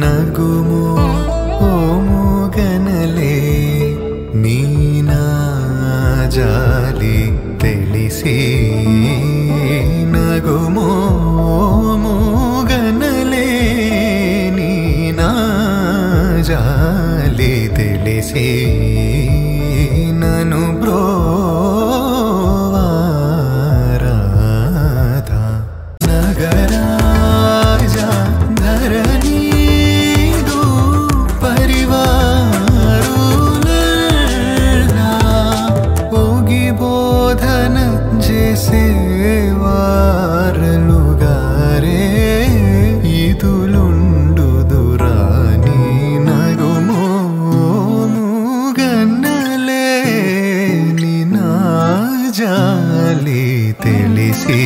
ನಗುಮೋ ಓ ಮೂಗನಲೆ ನೀನಾ ಜಾಲಿ ತಿಳಿಸಿ ನಗುಮೋ ಮೂಗನಲೆ ನೀನಾ ಜಾಲಿ ತಿಳಿಸಿ ನಾನು తెలిసి